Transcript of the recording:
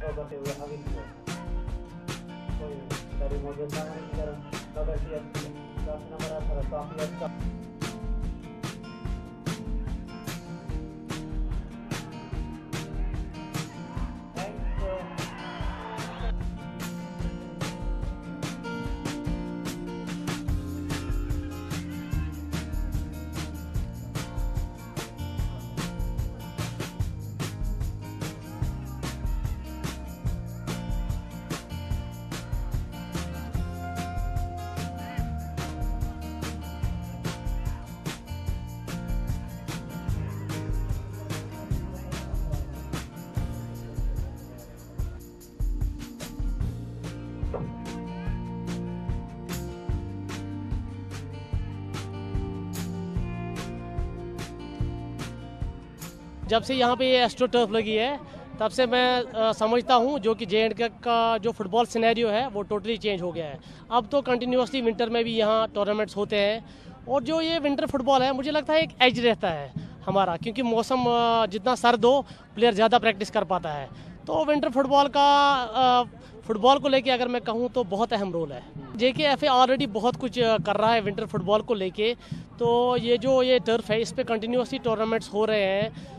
obat yang angin itu. Oh iya, dari mobil tangan sekarang kabar siap जब से यहाँ पे ये एस्ट्रो टर्फ लगी है तब से मैं अ, समझता हूँ जो कि जे का जो फुटबॉल सिनेरियो है वो टोटली चेंज हो गया है। अब तो कंटिन्यूसली विंटर में भी यहाँ टूर्नामेंट्स होते हैं और जो ये विंटर फुटबॉल है मुझे लगता है एक एज रहता है हमारा क्योंकि मौसम जितना सर्द हो प्लेयर ज़्यादा प्रैक्टिस कर पाता है। तो विंटर फुटबॉल का फुटबॉल को लेके अगर मैं कहूँ तो बहुत अहम रोल है। जे के एफ़ ऑलरेडी बहुत कुछ कर रहा है विंटर फुटबॉल को लेके तो ये जो ये टर्फ है इस पर कंटिन्यूसली टूर्नामेंट्स हो रहे हैं।